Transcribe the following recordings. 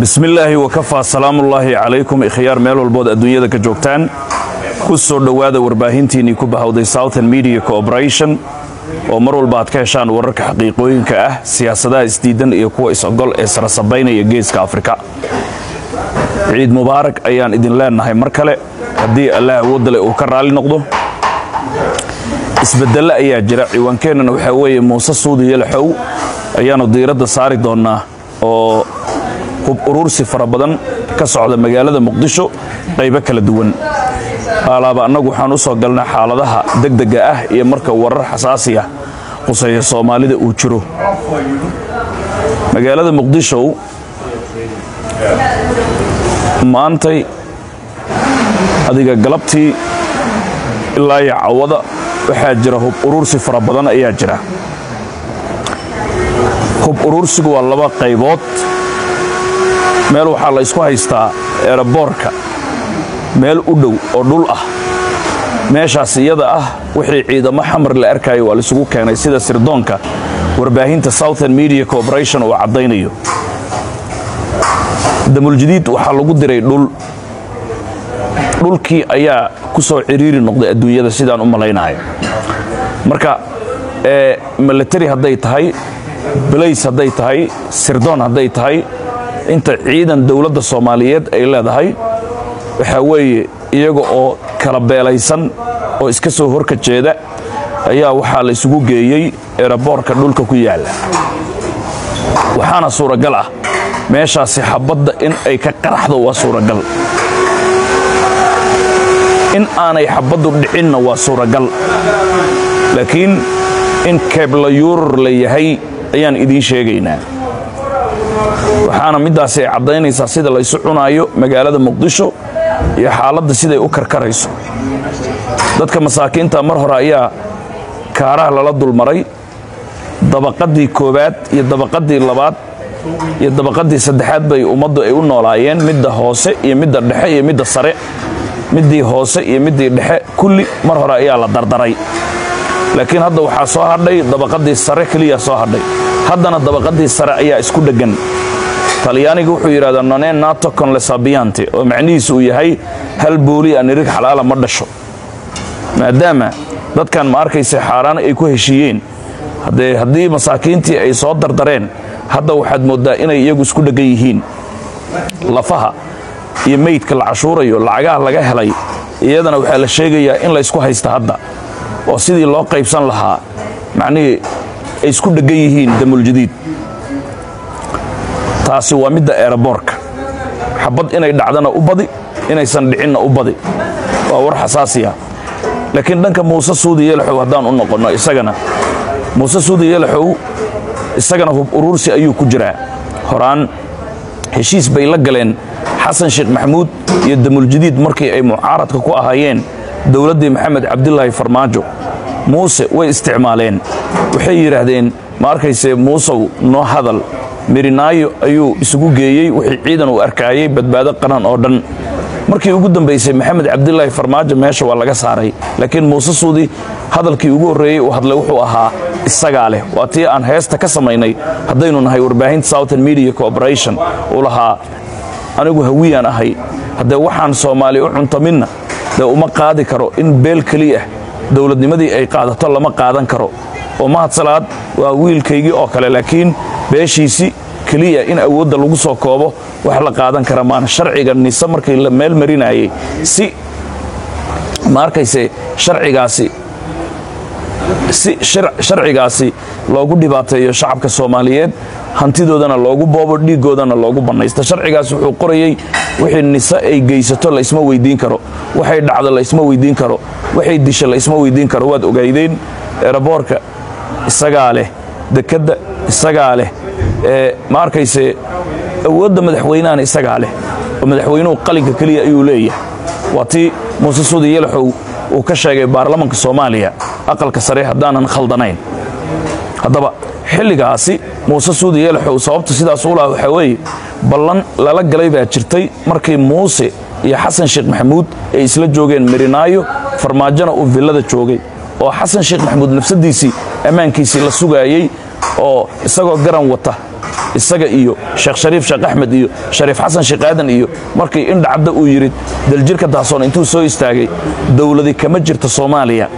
bismillaahi wakafaa salaamullaahi calaykum ikhyaar meel walbood adduunyada ka joogtaan. Ku soo dhowaada warbaahintiinnii ku bahawday southern media corporation oo mar walba aad ka heshaan wararka xaqiiqooyinka ah siyaasadaha isdiidan iyo kuwa is-ogol ee sarasabaynaya geeska afrika. Ciid mubaarak ayaan idin leenahay mar kale haddii allah awoodale uu ka raalli noqdo. Isbedelle ayaa jira ciwaankeenana waxaa weeye muuse suudi yalaxow ayaannu diiradda saari doonnaa oo hub urursi fara badan ka socda magaalada muqdisho qaybo kala duwan. Haalaaba annagu waxaan u soo galnay xaaladaha degdega ah iyo marka warar xasaasi ah quseeya soomaalida uu jiro. Magaalada muqdisho maantay adiga galabtii ilaa iyo cawada waxaa jira hub urursi fara badan ayaa jira. Hub urursigu waa laba qaybood meel waxaa la ysku haystaa eeraboorka meel u dhow oo dhul ah. Meeshaas iyada ah wixii ciidamo xamar la arkayo waa laisugu keenay sida sirdoonka warbaahinta southern media corporation uu caddaynayo. Damuljadiid waxaa lagu diray dhul. Dhulkii ayaa ku soo ciriiri noqday adduunyada sidaan u malaynahay. Marka milatary hadday tahay balays hadday tahay sirdoon hadday tahay inta ciidan dowladda soomaaliyeed ay leedahay waxaa weeye iyaga oo kala beelaysan oo iska soo horka jeeda ayaa waxaa la isugu geeyey eraboorka dhulka ku yaalla. Waxaana suuragal ah meeshaasi xabadda in ay ka qaraxdo waa suuragal. In aanay xabaddu dhicinna waa suuragal. Laakiin in keeblayuurur la yahay ayaan idiin sheegaynaa waxaana middaasi ay caddaynaysaa sida laysu cunaayo magaalada muqdisho iyo xaaladda siday u karkarayso. Dadka masaakiinta mar hore ayaa kaaraha lala dulmaray. Dabaqaddii koowaad iyo dabaqaddii labaad iyo dabaqaddii saddexaad bay ummaddu ay u noolaayeen. Midda hoose iyo midda dhexe iyo midda sare middii hoose iyo middii dhexe kulli mar hore ayaa la dardaray. Laakiin hadda waxaa soo hadhay dabaqaddii sare keliya soo hadhay. Haddana dabaqaddii sare ayaa isku dheggan talyaaniga wuxuu yidhahdaa none nato conlesabiante oo macnihiisu uu yahay hal booli a nirig xalaala ma dhasho. Maadaama dadkan ma arkaysa xaaraan ay ku heshiiyeen haddii masaakiintii ay soo dardareen hadda waxaad mooddaa inay iyagu isku dheggan yihiin. Lafaha iyo meydka la cashuurayo lacagaha laga helay iyadana waxaa la sheegayaa in laysku haysta hadda. Oo sidii loo qaybsan lahaa macnihii ay isku dheggan yihiin damuljadiid taasi waa midda eeraboorka xabad inay dhacdana u badi inaysan dhicinna u badi. Waa war xasaasiya laakiin dhanka muuse suudi yelaxow haddaan u noqonno isagana muuse suudi yelaxow isagana hub urursi ayuu ku jiraa. Horaan heshiis bay la galeen xasan sheekh maxamuud iyo damuljadiid markii ay mucaaradka ku ahaayeen dowladdii maxamed cabdilaahi farmaajo. Muuse way isticmaaleen. Waxay yidhaahdeen ma arkayse muusow noo hadal mirinaayo ayuu isugu geeyey wixii ciidan uu arkaayay badbaado qaran oo dhan. Markii ugu dambaysay maxamed cabdilaahi farmaajo meesha waa laga saaray. Laakiin muuse suudi hadalkii ugu horreeyey uu hadlay wuxuu ahaa isagaa leh. Waa tii aan heesta ka samaynay haddaynu nahay warbaahinta southern media corporation. Uu lahaa anigu hawiyaan ahay. Haddee waxaan soomaali u cuntaminna dee uma qaadi karo in beel keliya dowladnimadii ay qaadato lama qaadan karo. Oo mahadsalaad waa wiilkaygii oo kale laakiin beeshiisi keliya in awoodda lagu soo koobo wax la qaadan kara maana. Sharciga nise markii la meel marinayay si ma sharcigaasi si sharcigaasi loogu dhibaateeyo shacabka soomaaliyeed hantidoodana loogu boobo dhiiggoodana loogu bannaysto sharcigaas wuxuu qorayey wixii nise ay geysato laysma weydiin karo waxay dhacdo laysma weydiin karo waxay disha laysma weydiin karo. Waad ogaydeen eraboorka isagaa leh dekedda isagaa leh ee ma arkayse awoodda madaxweynahana isagaa leh oo madaxweynuhu qalinka keliya ayuu leeyahay. Waa tii muuse suudi yelaxow uu ka sheegay baarlamanka soomaaliya aqalka sare haddaanan khaldanayn. Haddaba xilligaasi muuse suudi yelaxow sababta sidaas u laha waxaa weeye ballan lala galay baa jirtay markii muuse iyo xasan sheekh maxamuud ay isla joogeen mirinaayo farmaajona uu villada joogay oo xasan sheekh maxamuud nafsadiisii ammaankiisii la sugaayey oo isagoo garan wata isaga iyo sheekh shariif sheekh axmed iyo shariif xasan sheekh aadan iyo markii indhacadda uu yidhi daljirka daasoon intuu soo istaagay dowladi kama jirta soomaaliya.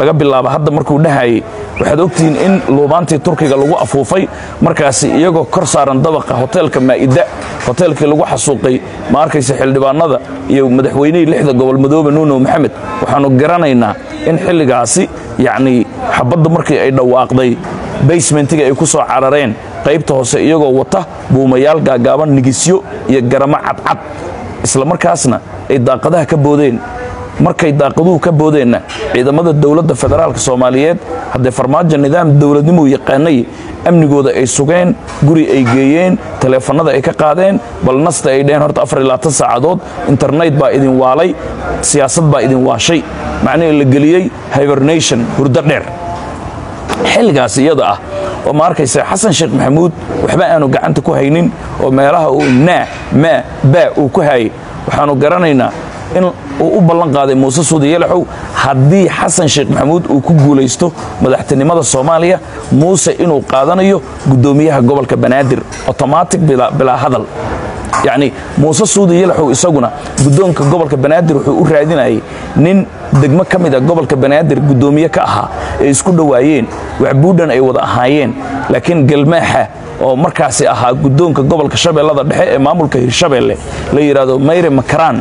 Laga bilaabo hadda markuu dhahayay waxaad ogtihiin in luubaantii turkiga lagu afuufay markaasi iyagoo kor saaran dabaqa hoteelka maa'ida hoteelkii lagu xasuuqay ma arkaysa xildhibaanada iyo madaxweynihii lixda gobol madoobe nuuno maxamed waxaannu garanaynaa in xilligaasi yacnii xabadda markii ay dhawaaqday basementiga ay ku soo carareen. Qaybta hoose iyagoo wata buumayaal gaagaaban nigisyo iyo garamo cadcad. Isla markaasna ay daaqadaha ka boodeen. Markay daaqaduhu ka boodeenna ciidamada dowladda federaalk soomaaliyeed haddee farmaajo nidaam dowladnimuu yaqaanay amnigooda ay sugeen guri ay geeyeen taleefannada ay ka qaadeen bal nasta ay dheheen horta saacadood internet baa idin waalay siyaasad baa idin waashay. Macnihii la geliyey hibernation hurdo dheer xilligaas iyada ah oo ma arkaysa xasan sheekh maxamuud waxba aanu gacanta ku haynin oo meelaha uu naa maa baa uu ku hayay. Waxaannu garanaynaa in uu u ballan qaaday muuse suudi yalaxow haddii xasan sheekh maxamuud uu ku guulaysto madaxtinimada soomaaliya muuse inuu qaadanayo guddoomiyaha gobolka banaadir otomatic bilaa hadal. Yacni muuse suudi yalaxow isaguna guddoonka gobolka banaadir wuxuu u raadinayay nin degmo ka mid a gobolka banaadir guddoomiye ka ahaa ay isku dhowaayeen waxbuudhan ay wada ahaayeen laakiin galmaaxa oo markaasi ahaa guddoonka gobolka shabeellada dhexe ee maamulka hirshabeelle la yidhaahdo mayre makaraan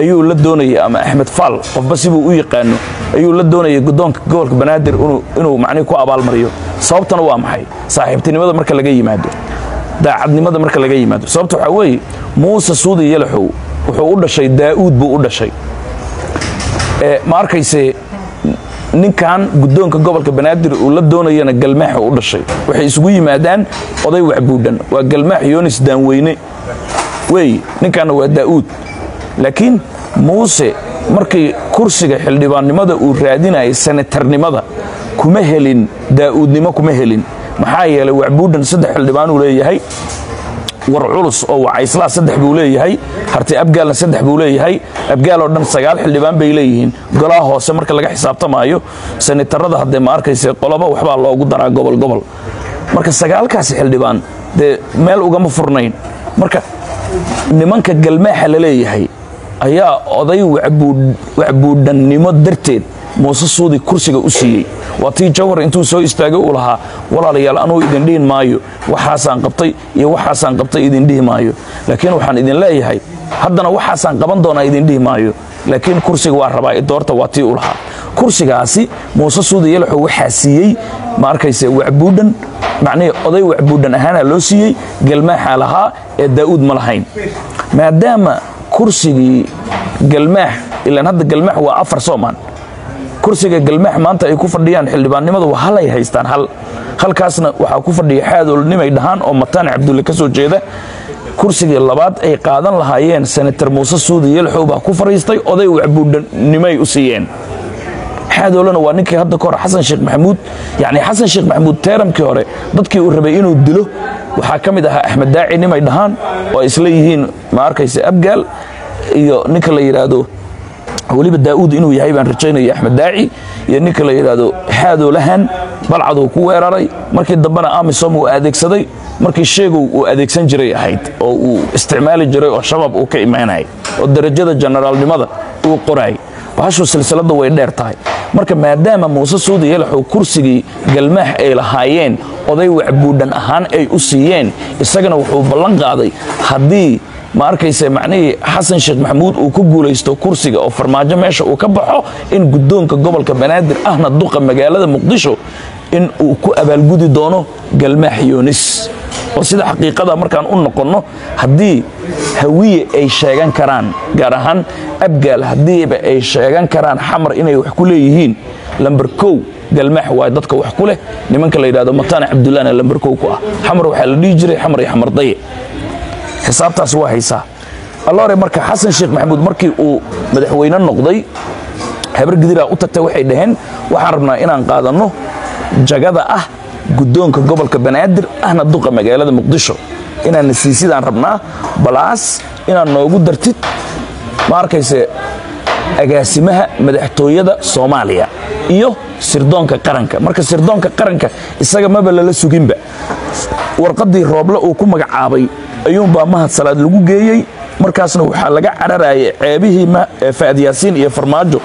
ayuu la doonayay ama axmed faal qofba sibuu u yaqaano ayuu la doonayay guddoonka gobolka banaadir inuu macnihi ku abaalmariyo. Sababtana waa maxay? Saaxiibtinimada marka laga yimaado. Daacadnimada marka laga yimaado. Sababta waxaa weeye muuse suudi yalaxow wuxuu u dhashay daa'uud buu u dhashay ma arkayse ninkan guddoonka gobolka banaadir uu la doonayana galmaaxa u dhashay. Waxay isugu yimaadaan oday waxbuudhan waa galmaax yoonis daanweyne. Wey ninkanna waa daa'uud laakiin muuse markii kursiga xildhibaannimada uu raadinayay senatarnimada kuma helin daa'uudnimo kuma helin. Maxaa yeelay waxbuudhan saddex xildhibaanuu leeyahay war culus oo wacayslaa saddex buu leeyahay. Harti abgaalna saddex buu leeyahay. Abgaal oo dhan sagaal xildhibaan bay leeyihiin. Golaha hoose marka laga xisaabtamaayo senatarada haddee ma arkayse qoloba waxbaa loogu daraa gobol gobol. Marka sagaalkaasi xildhibaan dee meel ugama furnayn. Marka nimanka galmaaxa la leeyahay ayaa oday waxbuudhannimo darteed muuse suudi kursiga u siiyey. Waa tii jawhar intuu soo istaagay uu lahaa walaalayaal anuu idin dhihin maayo waxaasaan qabtay iyo waxaasaan qabtay idin dhihi maayo. Laakiin waxaan idin leeyahay haddana waxaasaan qaban doonaa idin dhihi maayo. Laakiin kursiga waa rabaa doorta waa tii u lahaa. Kursigaasi muuse suudi yalaxow waxaa siiyey ma arkayse waxbuudhan macnihii oday waxbuudhan ahaana loo siiyey? Galmaaxaa lahaa ee daa'uud ma lahayn. Maadaama kursigii galmaax ilaan hadda galmaax waa afar soomaan kursiga galmaax maanta ay ku fadhiyaan xildhibaannimadu waa hal ay haystaan. Hal halkaasna waxaa ku fadhiya xaadoolnimay dhahaan oo mataan cabdulle ka soo jeeda. Kursigii labaad ay qaadan lahaayeen senatar muuse suudi yelxow baa ku fadhiistay oday waxbuudhanimay u siiyeen. Xaadoolana waa ninkii hadda kahor xasan sheekh maxamuud. Yacni xasan sheekh maxamuud teeramkii hore dadkii uu rabay inuu dilo. Waxaa ka mid ahaa axmed daaci nimay dhahaan oo isla yihiin ma arkaysa abgaal iyo ninka la yidhaahdo weliba daa'uud inuu yahay baan rajaynaya axmed daaci iyo ninka la yidhaahdo xaadoolahan balcaduu ku weeraray. Markii dambena amisom uu adeegsaday markii sheegow uu adeegsan jiray ahayd oo uu isticmaali jiray oo shabaab uu ka imaanayay oo darajada generaalnimada uu qoraay bahashu silsilada way dheer tahay marka maadaama muuse suudi yalaxow kursigii galmaax ay lahaayeen oday waxbuudhan ahaan ay u siiyeen isagana wuxuu ballan qaaday haddii ma arkayse macnihii xasan sheekh maxamuud uu ku guulaysto kursiga oo farmaajo meesha uu ka baxo in guddoonka gobolka banaadir ahna duqa magaalada muqdisho in uu ku abaalgudi doono galmaax yoonis oo sida xaqiiqada markaan u noqonno haddii hawiye ay sheegan karaan gaar ahaan abgaal haddiiba ay sheegan karaan xamar inay wax ku leeyihiin lamber kow galmaax waa dadka wax ku leh nimanka la yidhahdo mataane cabdullahna lamber kow ku ah. Xamar waxaa la dhihi jiray xamar iyo xamardaye xisaabtaas waa haysaa. Allore marka xasan sheekh maxamuud markii uu madaxweyne noqday habargidiraa u tagtay waxay dhaheen waxaan rabnaa inaan qaadanno jagada ah guddoonka gobolka banaadir ahna duqa magaalada muqdisho. Inaanna siisidaan rabnaa balaas inaad noogu dartid ma arkayse agaasimaha madaxtooyada soomaaliya iyo sirdoonka qaranka. Marka sirdoonka qaranka isaga maba lala suginba. Warqaddii rooble uu ku magacaabay ayuunbaa mahad salaad lagu geeyey. Markaasna waxaa laga cararayay ceebihii fa'ad yaasiin iyo farmaajo.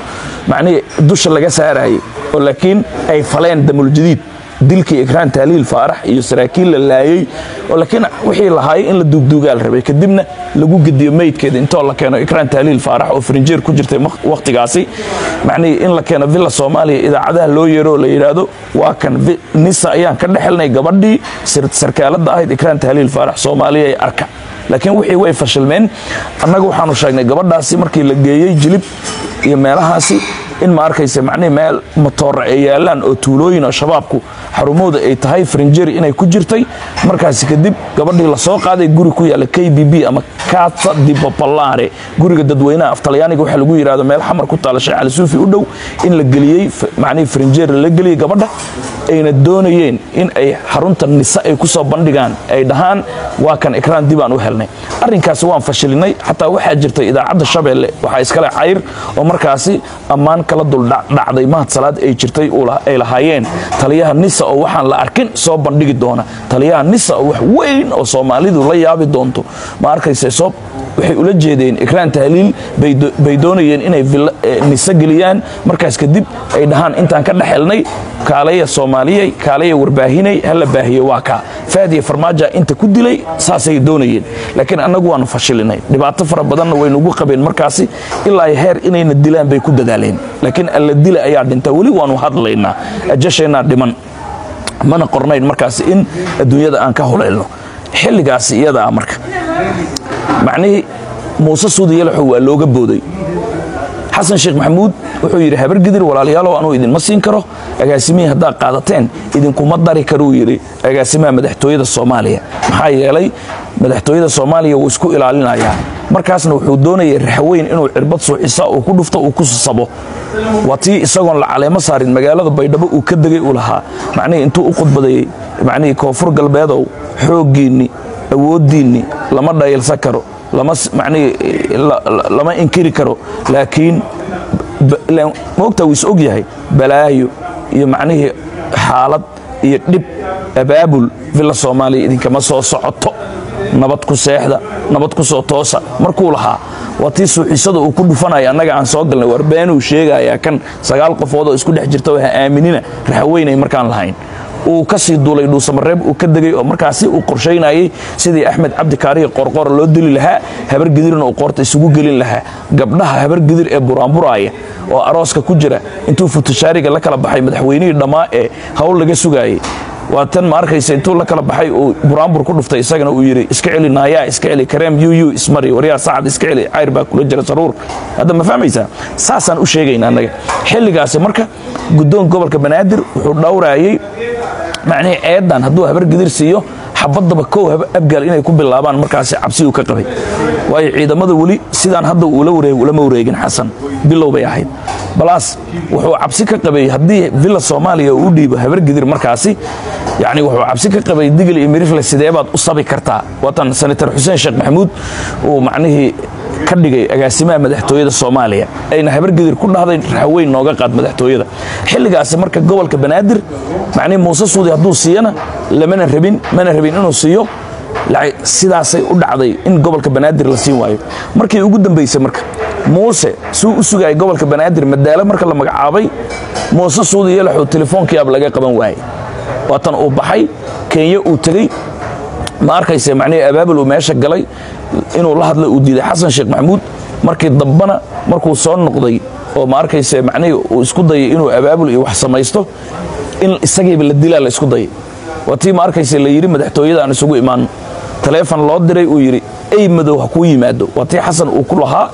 Macnihii dusha laga saarayay oo laakiin ay faleen dilkii ikraan tahliil faarax iyo saraakiil la laayey laakiin wixii lahaayay in la duugduugaa rabay. Kadibna lagu gediyo meydkeeda intoo la keeno ikraan tahliil faarax oo farinjeer ku jirtay wakhtigaasi macnihii in la keeno villa soomaaliya idaacadaha loo yeero la yidhaahdo waa kan nisa ayaan ka dhexelnay gabadhii. Sarkaaladda ahayd ikraan tahliil faarax soomaaliya ee arka. Laakiin wixii way fashilmeen. Annaga waxaanu sheegnay gabadhaasi markii la geeyey jilib iyo meelahaasi in ma arkaysa macnihii meel matoora ay yaalaan oo tuulooyin oo shabaabku xarumooda ay tahay farinjeri inay ku jirtay markaasi kadib gabadhii la soo qaaday guri ku yaalla k b b ama kaata di popolare guriga dadweynaha af talyaaniga waxaa lagu yidhahdo meel xamar ku taala sheekh cali suufi u dhow in la geliyey macnihii farinjeri la geliyey gabadha ayna doonayeen in ay xarunta nise ay ku soo bandhigaan ay dhahaan waa kan ikraan dib aan u helnay. Arrinkaasi waan fashilinay xataa waxaa jirtay idaacadda shabeelle waxaa iskale cayr oo markaasi ammaan kala duldhacday mahad salaad ay jirtay ay lahaayeen. Taliyaha nisa oo waxaan la arkin soo bandhigi doona. Taliyaha nisa oo wax weyn oo soomaalidu la yaabi doonto. Ma arkayse soo waxay ula jeedeen ikraan tahliil bay doonayeen inay nise geliyaan. Markaas kadib ay dhahaan intaan ka dhexelnay kaalaya soomaaliyey kaalaya warbaahinay hala baahiye waa kaa faadiya farmaaja inta ku dilay saasay doonayeen. Laakiin annagu waanu fashilinay. Dhibaato fara badanna waynugu qabeen markaasi ilaa heer inayna dilaan bay ku dadaaleen. Laakiin alla dila ayaa dhinta weli waanu hadlaynaa. Ajashaynaa dhiman. Mana qornayn markaasi in adduunyada aan ka huleelno xilligaasi iyadaa marka. Macnihii muuse suudi yalaxow waa looga booday xasan sheekh maxamuud wuxuu yidhi habargidir walaalayaalow anuu idinma siin karo. Agaasimihii haddaad qaadateen idinkuma dari karuu yidhi agaasimaha madaxtooyada soomaaliya. Maxaa yeelay madaxtooyada soomaaliya wuu isku ilaalinayaa. Markaasna wuxuu doonayay raxweyn inuu cirbad suuxisa uu ku dhufto uu ku sasabo. Waa tii isagoon la caleemo saarin magaalada baydhabo uu ka degay uu lahaa. Macnihii intuu u khudbadayey macnihii koonfur galbeedow xooggiinni awooddiinni lama dhayilsan karo lama inkiri karo. Laakiin moogtaa wuu is og yahay. Balaayo iyo macnihii xaalad iyo dhib abaabul villa soomaaliya idinkama soo socoto. Nabad ku seexda nabad ku soo toosa. Markuu lahaa waa suuxisada uu ku dhufanaya annaga aan soo galnay. War beenuu sheegayaa kan sagaal qofood oo isku dhex jirta ha aaminina. Raxweynay markaan lahayn uu ka sii duulay dhuusamareeb uu ka degay oo markaasi uu qorshaynayay sidii axmed cabdi kaarihi qorqoor loo dili lahaa habargidirna uu qoorta isugu gelin lahaa. Gabdhaha habargidir ee buraanburaaya oo arooska ku jira intuu futushaariga la kala baxay madaxweynihii dhammaa ee hawl laga sugaayay waa tan ma arkaysa intuu la kala baxay uu buraanbur ku dhuftay isagana uu yidhi iska celi naayaa iska celi kareem yuyu ismari waryaa sacad iska celi cayr baa kula jira saruur. Hadda ma fahmaysaa? Saasaan u sheegayna annaga. Xilligaasi marka guddoon gobolka banaadir wuxuu dhowraayey macnihii eedan hadduu habargidir siiyo xabaddaba kow abgaal inay ku bilaabaan markaasi cabsiduu ka qabay. Waayo ciidamada weli sidaan hadda ulama wareegin xasan bilow bay ahayd. Balaas wuxuu cabsi ka qabay haddii villa soomaaliya uu dhiibo habargidir markaasi yani wuxuu cabsi ka qabay digil iyo mirifle sidee baad u sabi kartaa? Waatan senator xuseen sheekh maxamuud uu macnihii ka dhigay agaasimaha madaxtooyada soomaaliya. Ayna habargidir ku dhahday raxweyn nooga qaad madaxtooyada. Xilligaasi marka gobolka banaadir macnihi muuse suudi hadduu siiyana lamana rabin mana rabin inuu siiyo. Sidaasay u dhacday in gobolka banaadir la siin waayo. Markii ugu dambaysay marka muuse suu u sugayay gobolka banaadir madaalo marka la magacaabay muuse suudi yalaxuu telefoonkiiab laga qaban waayey. Waatan uu baxay kenya uu tegey ma arkayse macnihii abaabul uu meesha galay inuu la hadla uu diiday xasan sheekh maxamuud. Markii dambana markuu soo noqday oo ma arkayse macnihii uu isku dayay inuu abaabul iyo wax samaysto in isagiiba la dilaa la isku dayay. Waa tii ma arkayse la yidhi madaxtooyada aan isugu imaanno taleefon loo diray uu yidhi ey madow ha kuu yimaado. Waa tii xasan uu ku lahaa.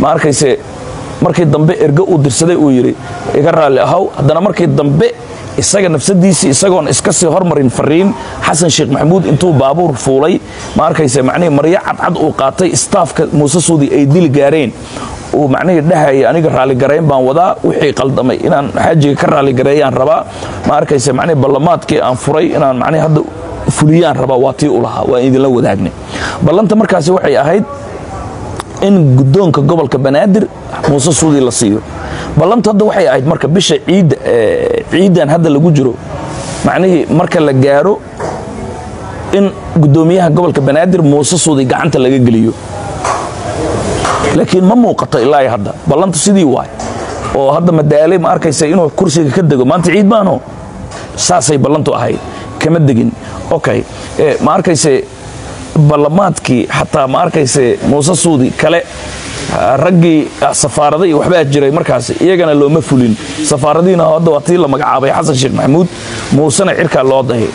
Ma arkayse markii dambe erge uu dirsaday uu yidhi iga raalli ahaw haddana markii dambe isaga nafsadiisii isagoon iska sii hormarin fariin xasan sheekh maxamuud intuu baabuur fuulay ma arkayse macnihii maryo cadcad uu qaatay istaafka muuse ay dili gaareen. Uu macnihii dhahaya aniga raalligarayn baan wadaa wixii qaldamay inaan xaajiga ka raalligareeyaan rabaa. Ma arkayse macnihii ballamaadkii aan furay inaan macnihi hadda fuliyaan rabaa waa tii u lahaa waan idinla wadaagnay ballanta markaasi waxay ahayd in guddoonka gobolka banaadir muuse suudi la siiyo. Ballanta hadda waxay ahayd marka bisha ciidda ciiddan hadda lagu jiro macnihii marka la gaaro in guddoomiyaha gobolka banaadir muuse suudi gacanta laga geliyo. Laakiin ma muuqato ilaa hadda. Ballantu sidii waay. Oo hadda madaale ma arkaysa inuu kursiga ka dego. Maanta ciid maano saasay ballantu ahayd. Kama degin. Okay. Ma arkayse ballamaadkii xataa ma arkayse muuse suudi kale raggii safaarada iyo waxbaa jiray markaas iyagana looma fulin. Safaaradiina hadda waa tii la magacaabay xasan sheekh maxamuud muusena cirkaa loo dahay